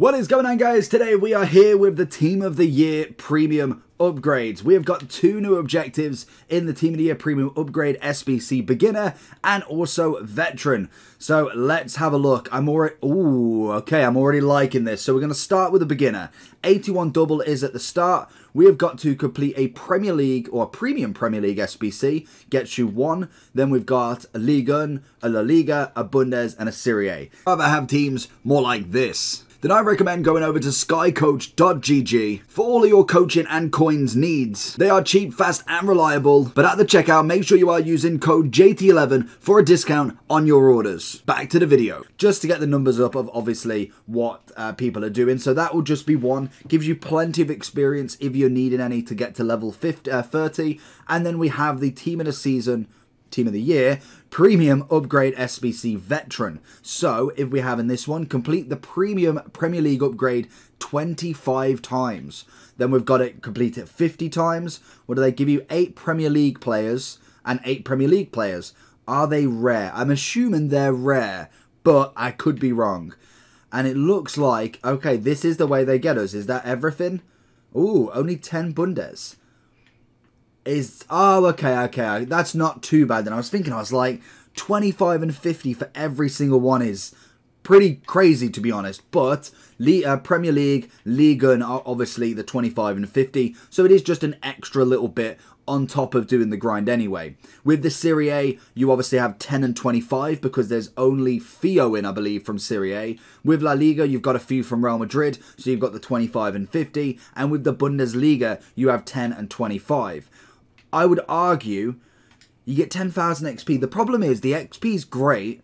What is going on guys? Today we are here with the Team of the Year Premium upgrades. We have got two new objectives in the Team of the Year Premium Upgrade SBC Beginner and also Veteran. So let's have a look. I'm already, ooh, okay, I'm already liking this. So we're going to start with the Beginner. 81 double is at the start. We have got to complete a Premier League or Premium Premier League SBC. Gets you one. Then we've got a Ligue 1, a La Liga, a Bundes and a Serie A. I'd rather have teams more like this then I recommend going over to skycoach.gg for all of your coaching and coins needs. They are cheap, fast, and reliable, but at the checkout, make sure you are using code JT11 for a discount on your orders. Back to the video. Just to get the numbers up of obviously what uh, people are doing. So that will just be one. Gives you plenty of experience if you're needing any to get to level 50, uh, 30. And then we have the team of the season Team of the Year, Premium Upgrade SBC Veteran. So, if we have in this one, complete the Premium Premier League upgrade 25 times. Then we've got it complete it 50 times. What do they give you? 8 Premier League players and 8 Premier League players. Are they rare? I'm assuming they're rare, but I could be wrong. And it looks like, okay, this is the way they get us. Is that everything? Ooh, only 10 Bundes is oh okay okay that's not too bad then i was thinking i was like 25 and 50 for every single one is pretty crazy to be honest but uh, premier league league and obviously the 25 and 50 so it is just an extra little bit on top of doing the grind anyway. With the Serie A, you obviously have 10 and 25 because there's only Fio in, I believe, from Serie A. With La Liga, you've got a few from Real Madrid, so you've got the 25 and 50. And with the Bundesliga, you have 10 and 25. I would argue you get 10,000 XP. The problem is the XP is great,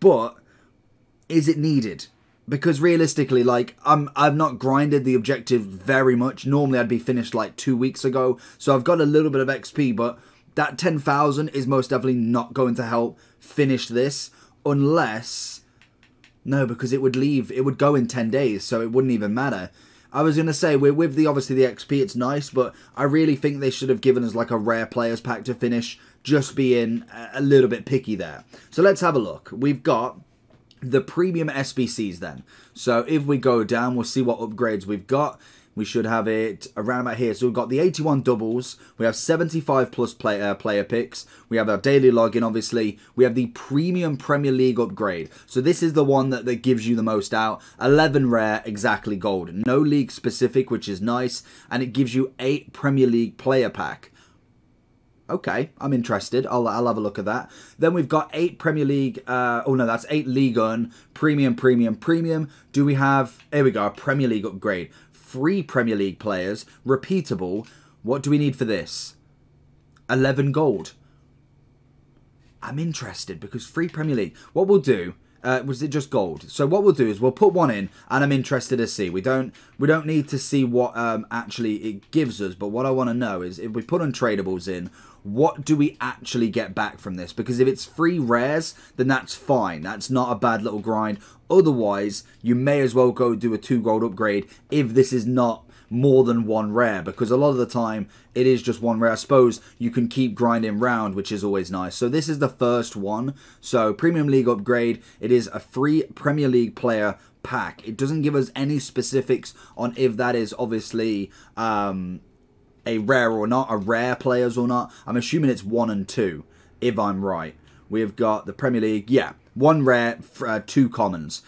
but is it needed? Because realistically, like I'm, I've not grinded the objective very much. Normally, I'd be finished like two weeks ago, so I've got a little bit of XP. But that 10,000 is most definitely not going to help finish this, unless no, because it would leave. It would go in 10 days, so it wouldn't even matter. I was going to say, we're with the obviously the XP, it's nice, but I really think they should have given us like a rare players pack to finish, just being a little bit picky there. So let's have a look. We've got the premium SBCs then. So if we go down, we'll see what upgrades we've got. We should have it around about here. So we've got the 81 doubles. We have 75 plus player, uh, player picks. We have our daily login, obviously. We have the premium Premier League upgrade. So this is the one that, that gives you the most out. 11 rare, exactly gold. No league specific, which is nice. And it gives you 8 Premier League player pack. Okay, I'm interested. I'll, I'll have a look at that. Then we've got eight Premier League. Uh, oh no, that's eight League on Premium, Premium, Premium. Do we have? Here we go. Premier League upgrade free Premier League players, repeatable. What do we need for this? 11 gold. I'm interested because free Premier League. What we'll do uh, was it just gold? So what we'll do is we'll put one in, and I'm interested to see. We don't we don't need to see what um, actually it gives us, but what I want to know is if we put untradables in, what do we actually get back from this? Because if it's free rares, then that's fine. That's not a bad little grind. Otherwise, you may as well go do a two gold upgrade if this is not more than one rare because a lot of the time it is just one rare. I suppose you can keep grinding round, which is always nice. So this is the first one. So Premium League upgrade. It is a free Premier League player pack. It doesn't give us any specifics on if that is obviously um, a rare or not, a rare players or not. I'm assuming it's one and two, if I'm right. We've got the Premier League, yeah, one rare, uh, two commons.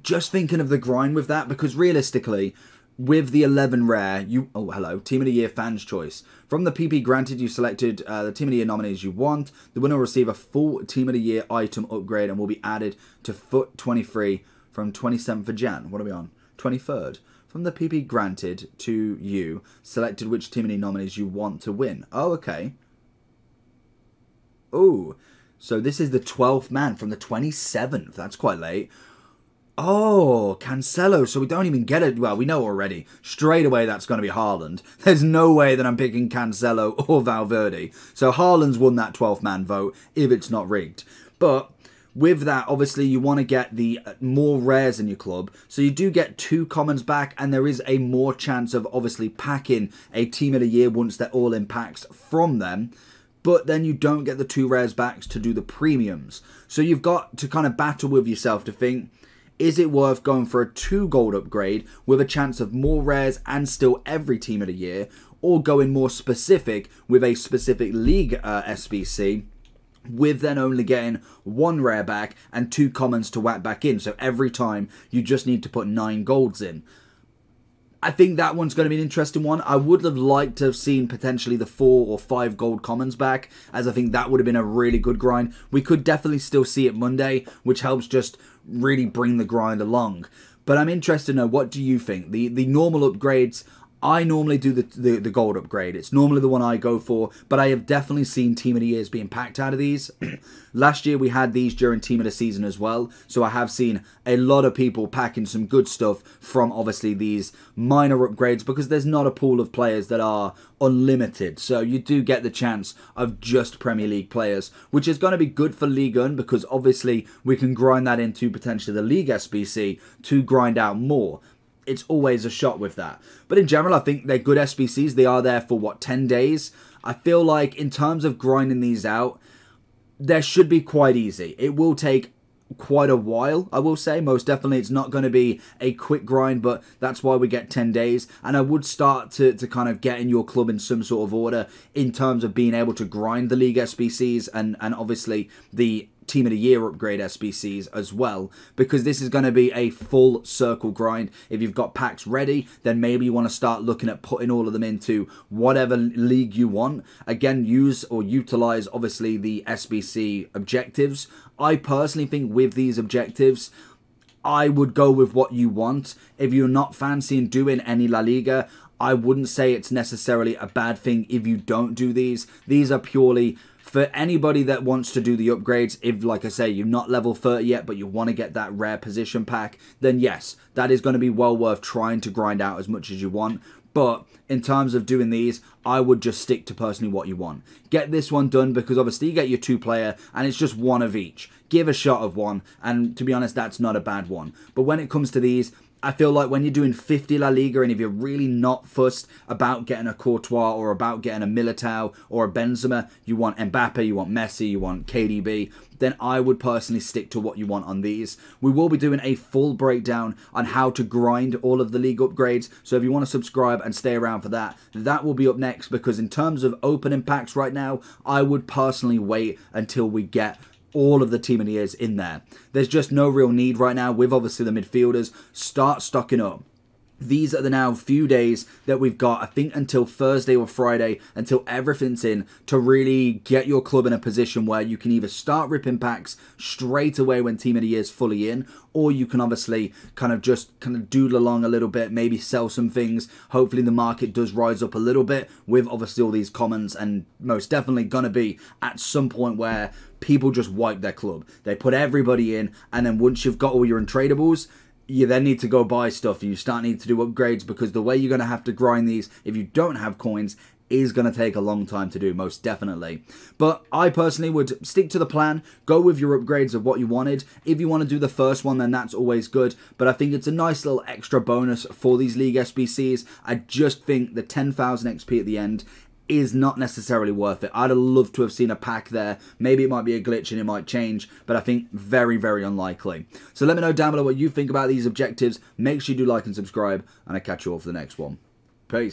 Just thinking of the grind with that, because realistically, with the 11 rare, you oh hello, Team of the Year fans choice. From the PP granted, you selected uh, the Team of the Year nominees you want. The winner will receive a full Team of the Year item upgrade and will be added to FUT 23 from 27th of Jan. What are we on? 23rd. From the PP granted to you, selected which Team of the Year nominees you want to win. Oh, okay. Oh, so this is the 12th man from the 27th. That's quite late. Oh, Cancelo. So we don't even get it. Well, we know already. Straight away, that's going to be Haaland. There's no way that I'm picking Cancelo or Valverde. So Haaland's won that 12th man vote if it's not rigged. But with that, obviously, you want to get the uh, more rares in your club. So you do get two commons back, and there is a more chance of obviously packing a team of the year once they're all in packs from them but then you don't get the two rares backs to do the premiums. So you've got to kind of battle with yourself to think, is it worth going for a two gold upgrade with a chance of more rares and still every team of the year, or going more specific with a specific league uh, SBC? with then only getting one rare back and two commons to whack back in. So every time you just need to put nine golds in. I think that one's going to be an interesting one. I would have liked to have seen potentially the four or five gold commons back, as I think that would have been a really good grind. We could definitely still see it Monday, which helps just really bring the grind along. But I'm interested to know what do you think? The the normal upgrades I normally do the, the, the gold upgrade. It's normally the one I go for, but I have definitely seen Team of the Years being packed out of these. Last year we had these during Team of the Season as well, so I have seen a lot of people packing some good stuff from obviously these minor upgrades because there's not a pool of players that are unlimited. So you do get the chance of just Premier League players, which is going to be good for League 1 because obviously we can grind that into potentially the League SBC to grind out more it's always a shot with that. But in general, I think they're good SBCs. They are there for what, 10 days? I feel like in terms of grinding these out, there should be quite easy. It will take quite a while, I will say. Most definitely, it's not going to be a quick grind, but that's why we get 10 days. And I would start to, to kind of get in your club in some sort of order in terms of being able to grind the league SBCs and, and obviously the Team of the Year upgrade SBCs as well, because this is going to be a full circle grind. If you've got packs ready, then maybe you want to start looking at putting all of them into whatever league you want. Again, use or utilize obviously the SBC objectives. I personally think with these objectives, I would go with what you want. If you're not fancying doing any La Liga, I wouldn't say it's necessarily a bad thing if you don't do these. These are purely for anybody that wants to do the upgrades, if, like I say, you're not level 30 yet, but you want to get that rare position pack, then yes, that is going to be well worth trying to grind out as much as you want. But in terms of doing these, I would just stick to personally what you want. Get this one done because obviously you get your two player and it's just one of each. Give a shot of one, and to be honest, that's not a bad one. But when it comes to these, I feel like when you're doing 50 La Liga and if you're really not fussed about getting a Courtois or about getting a Militao or a Benzema, you want Mbappe, you want Messi, you want KDB, then I would personally stick to what you want on these. We will be doing a full breakdown on how to grind all of the league upgrades, so if you want to subscribe and stay around for that, that will be up next because in terms of opening packs right now, I would personally wait until we get all of the team of the years in there. There's just no real need right now with obviously the midfielders. Start stocking up. These are the now few days that we've got, I think until Thursday or Friday, until everything's in, to really get your club in a position where you can either start ripping packs straight away when Team of the Year is fully in, or you can obviously kind of just kind of doodle along a little bit, maybe sell some things. Hopefully the market does rise up a little bit with obviously all these commons and most definitely gonna be at some point where people just wipe their club. They put everybody in, and then once you've got all your untradables, you then need to go buy stuff you start need to do upgrades because the way you're going to have to grind these if you don't have coins is going to take a long time to do, most definitely. But I personally would stick to the plan, go with your upgrades of what you wanted. If you want to do the first one, then that's always good. But I think it's a nice little extra bonus for these League SBCs. I just think the 10,000 XP at the end is not necessarily worth it. I'd have loved to have seen a pack there. Maybe it might be a glitch and it might change, but I think very, very unlikely. So let me know down below what you think about these objectives. Make sure you do like and subscribe, and I'll catch you all for the next one. Peace.